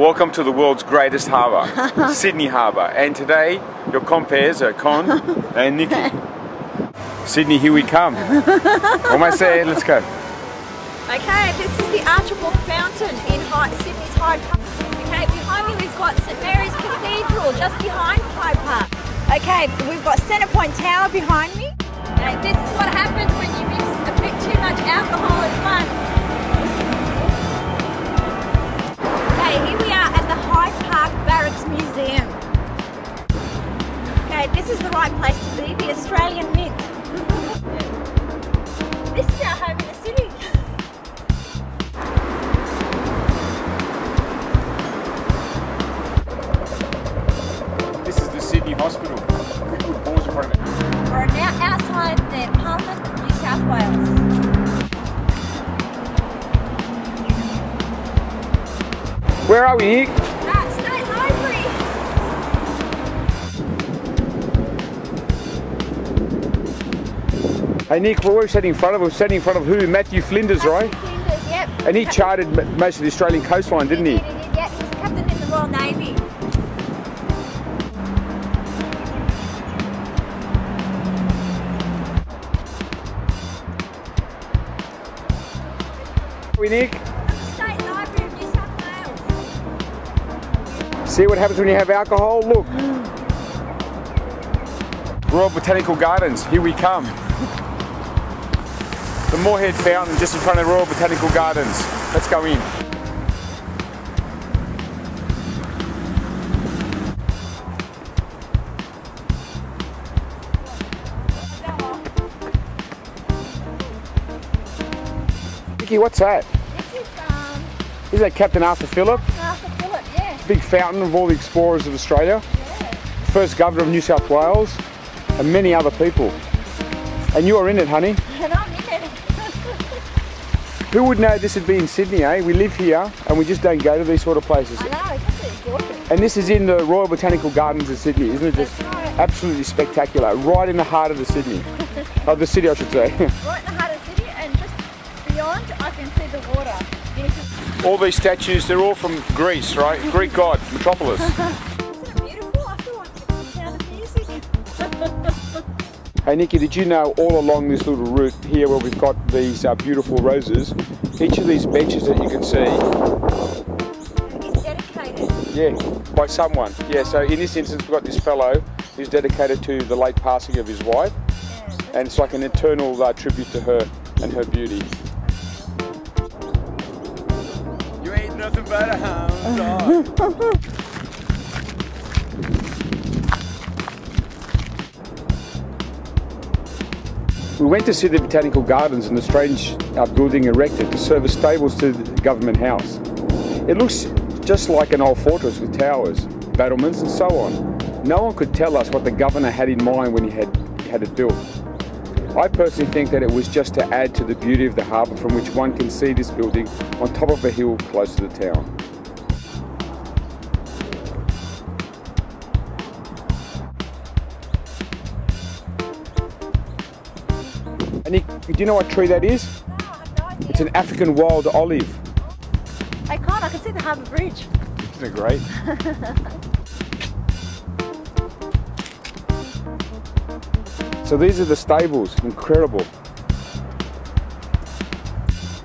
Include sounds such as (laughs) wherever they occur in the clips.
Welcome to the world's greatest harbour, (laughs) Sydney Harbour. And today, your compares are Con and Niki. Sydney, here we come. Almost there, let's go. Okay, this is the Archibald Fountain in High, Sydney's Hyde Park. Okay, behind me we've got St Mary's Cathedral, just behind Hyde Park. Okay, we've got Centrepoint Tower behind me. Okay, this is what happens when you mix a bit too much alcohol and fun. Okay, here we are at the Hyde Park Barracks Museum. Okay, this is the right place to be, the Australian Mint. (laughs) this is our home in the city. This is the Sydney Hospital. We put balls in front of it. We're now outside the Parliament, New South Wales. Where are we, Hey Nick, what we're sitting in front of, we're sitting in front of who? Matthew Flinders, right? Flinders, yep. And he charted most of the Australian coastline, didn't he? He did, he did, yeah. He was captain in the Royal Navy. We Nick? State Library of New South Wales. See what happens when you have alcohol? Look. Royal Botanical Gardens, here we come. The Moorhead Fountain just in front of the Royal Botanical Gardens. Let's go in. Vicky, what's that? This is um, Is that Captain Arthur Phillip? Arthur Phillip, yeah. Big fountain of all the explorers of Australia. yeah. First governor of New South Wales, and many other people. And you are in it, honey. Who would know this would be in Sydney, eh? We live here and we just don't go to these sort of places. I know, it's absolutely gorgeous. And this is in the Royal Botanical Gardens of Sydney, isn't it just right. absolutely spectacular? Right in the heart of the Sydney. of the city, I should say. (laughs) Right in the heart of the city, and just beyond, I can see the water. All these statues, they're all from Greece, right? Greek god, Metropolis. (laughs) Hey Niki, did you know all along this little route here where we've got these uh, beautiful roses, each of these benches that you can see It's dedicated. Yeah, by someone. Yeah, so in this instance, we've got this fellow who's dedicated to the late passing of his wife, Yeah. and it's like an eternal uh, tribute to her and her beauty. You ain't nothing but a hound dog. (laughs) We went to see the Botanical Gardens and the strange uh, building erected to serve as stables to the government house. It looks just like an old fortress with towers, battlements, and so on. No one could tell us what the governor had in mind when he had, had it built. I personally think that it was just to add to the beauty of the harbour from which one can see this building on top of a hill close to the town. And Nick, do you know what tree that is? No, I have no idea. It's an African wild olive. I can't, I can see the harbour bridge. Isn't it great? (laughs) so these are the stables, incredible.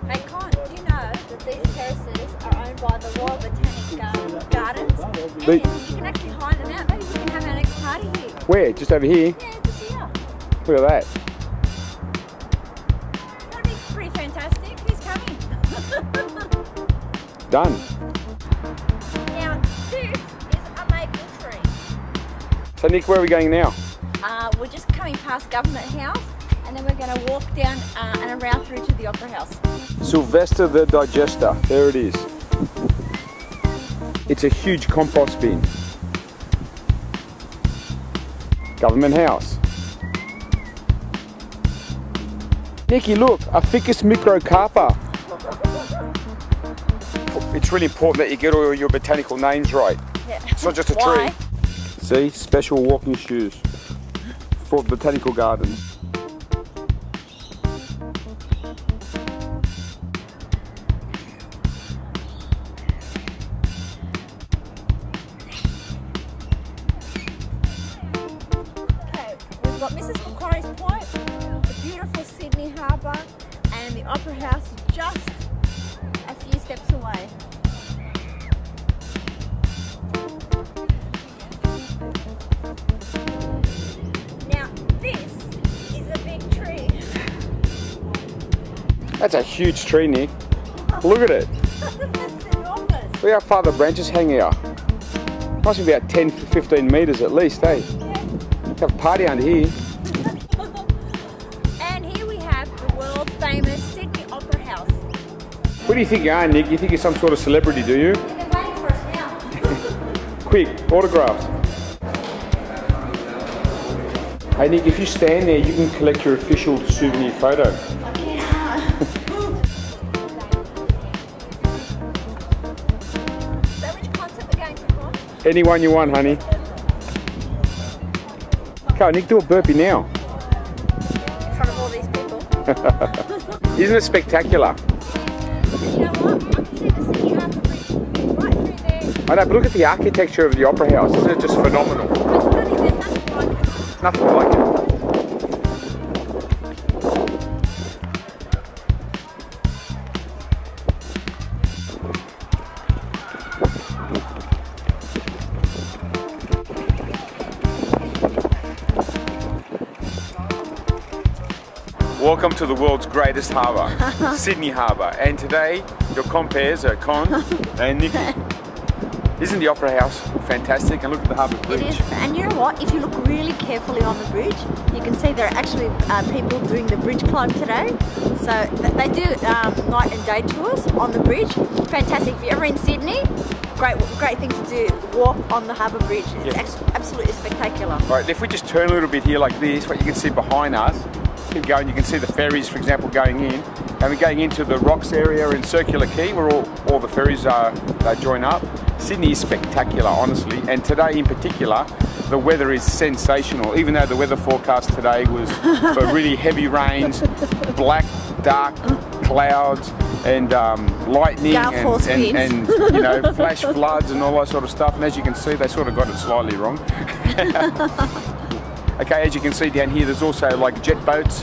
Hey Con, do you know that these terraces are owned by the Royal Botanic Gar- Gardens? They- and you can actually hire them out. Maybe we can have our next party here. Where? Just over here? Yeah, just here. Look at that. Done. now, this is a maple tree. So Nick, where are we going now? Uh, we're just coming past Government House and then we're going to walk down uh, and around through to the Opera House. Sylvester the Digester. There it is. It's a huge compost bin. Government house. Niki, look, a Ficus microcarpa. It's really important that you get all your botanical names right. Yeah. It's not just a Why? tree. See, special walking shoes for botanical gardens. Okay, we've got Mrs. Macquarie's Point, the beautiful Sydney Harbour, and the Opera House just a few steps away. Now, this is a big tree. That's a huge tree, Nick. Look at it. Look how far the branches hang out. Must be about 10, 15 metres at least, eh? Have a party under here. What do you think you are, Nick? You think you're some sort of celebrity, do you? They're waiting for us now. Quick, autographs. Hey Nick, if you stand there, you can collect your official souvenir photo. So which concert we're going to, Paul? Anyone you want, honey. Come Nick, do a burpee now. In front of all these people. (laughs) Isn't it spectacular? You know what? I can see the Sydney Harbour Bridge right through there. I know, but look at the architecture of the Opera House. Isn't it just phenomenal? It's stunning. There's nothing like it. Welcome to the world's greatest harbour, (laughs) Sydney Harbour. And today, your compares are Con (laughs) and Niki. Isn't the Opera House fantastic? And look at the harbour bridge. It is, and you know what? If you look really carefully on the bridge, you can see there are actually uh, people doing the bridge climb today. So they do um, night and day tours on the bridge. Fantastic. If you're ever in Sydney, great, great thing to do. Walk on the harbour bridge. It's absolutely spectacular. Right, if we just turn a little bit here like this, what you can see behind us, keep going, you can see the ferries, for example, going in. And we're going into the rocks area in Circular Quay where all, all the ferries are, they join up. Sydney is spectacular, honestly. And today in particular, the weather is sensational. Even though the weather forecast today was for (laughs) really heavy rains, black, dark clouds, and um, lightning, and, and, and you know flash floods and all that sort of stuff. And as you can see, they sort of got it slightly wrong. (laughs) Okay, as you can see down here, there's also like jet boats,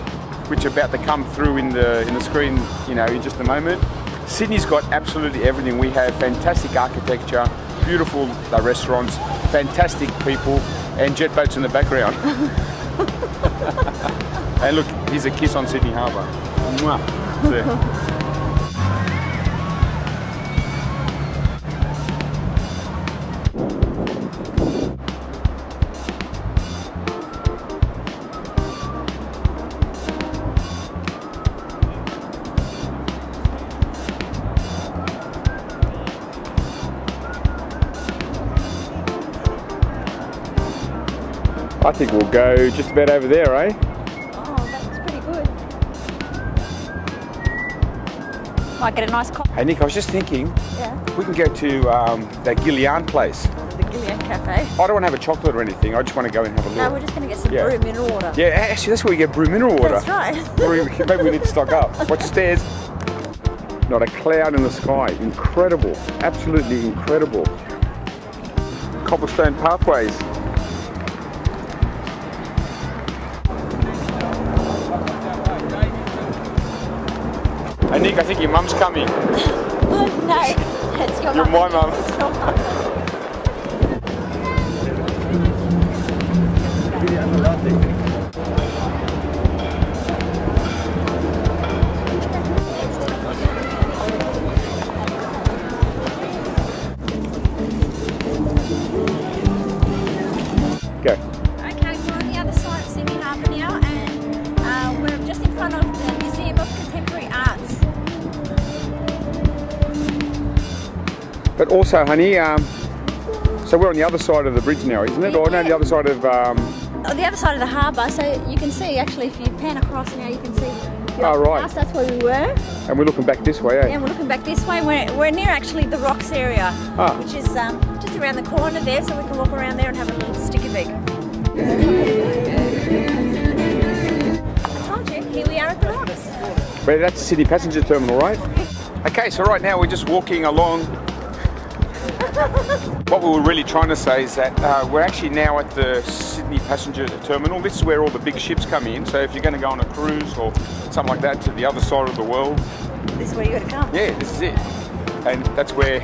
which are about to come through in the in the screen, you know, in just a moment. Sydney's got absolutely everything. We have fantastic architecture, beautiful uh, restaurants, fantastic people, and jet boats in the background. (laughs) and look, here's a kiss on Sydney Harbour. I think we'll go just about over there, eh? Oh, that's pretty good. Might get a nice coffee. Hey Nick, I was just thinking, Yeah. we can go to um, that Guylian place. The Guylian Cafe. I don't want to have a chocolate or anything. I just want to go and have a look. No, we're just going to get some Yeah. brew mineral water. Yeah, actually, that's where we get brew mineral water. That's right. (laughs) We- Maybe we need to stock up. Watch the stairs. Not a cloud in the sky. Incredible. Absolutely incredible. Cobblestone pathways. Hey Nick, I think your mum's coming. no, it's your You're mum. my mum. It's your mum. But also, honey, um, so we're on the other side of the bridge now, isn't it? Or no, the other side of. Um, On the other side of the harbour, so you can see actually if you pan across now, you can see. the Oh, right. house, That's where we were, and we're looking back this way, eh? and we're looking back this way. We're, we're near actually the rocks area, Ah. which is um, just around the corner there, so we can walk around there and have a little sticky beak. I told you, here we are at the rocks. But that's the Sydney passenger terminal, right? Okay, so right now we're just walking along what we were really trying to say is that uh, we're actually now at the Sydney passenger terminal. This is where all the big ships come in. So if you're going to go on a cruise or something like that to the other side of the world, This is where you got to come. yeah, this is it. And that's where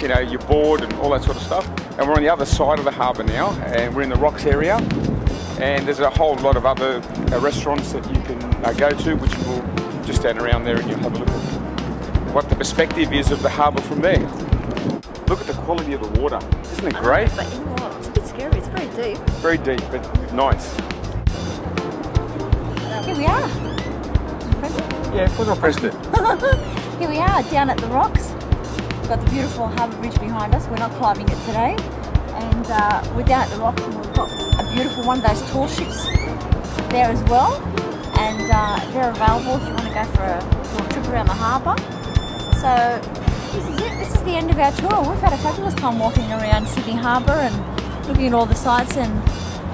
you know you're bored and all that sort of stuff. And we're on the other side of the harbour now, and we're in the Rocks area. And there's a whole lot of other uh, restaurants that you can uh, go to, which we'll just stand around there and you'll have a look at what the perspective is of the harbour from there. Look at the quality of the water. Isn't it great? But know what? It's a bit scary. It's very deep. Very deep, but nice. Here we are. Yeah, of course I pressed it. (laughs) Here we are down at the rocks. We've got the beautiful harbour bridge behind us. We're not climbing it today. And uh, we're down at the rocks and we've got a beautiful one of those tall ships there as well. And uh, they're available if you want to go for a little trip around the harbour. So this is it. This is the end of our tour. We've had a fabulous time walking around Sydney Harbour and looking at all the sights and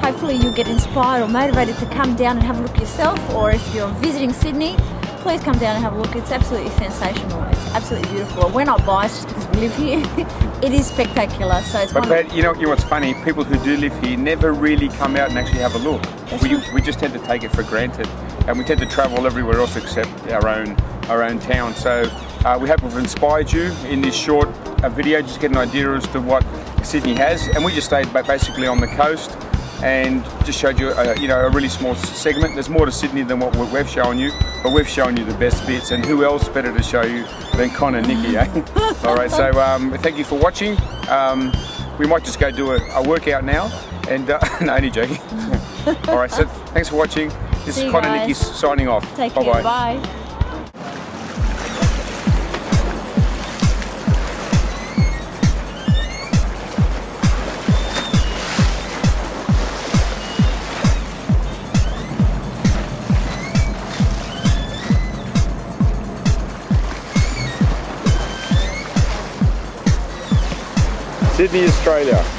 hopefully you'll get inspired or motivated to come down and have a look yourself or if you're visiting Sydney please come down and have a look it's absolutely sensational it's absolutely beautiful we're not biased just because we live here (laughs) it is spectacular so it's But, but you know, you know what's funny? People who do live here never really come out and actually have a look. That's We, right. we just tend to take it for granted, and we tend to travel everywhere else except our own our own town. So uh, we hope we've inspired you in this short uh, video, just get an idea as to what Sydney has. And we just stayed basically on the coast and just showed you, a, you know, a really small segment. There's more to Sydney than what we- we've shown you, but we've shown you the best bits. And who else better to show you than Con and Niki, eh? (laughs) All right, so um, thank you for watching. Um, we might just go do a, a workout now. And uh, (laughs) no, only joking. (laughs) All right, so thanks for watching. This See is you Con and. Niki signing off. take Bye care bye. bye Sydney, Australia.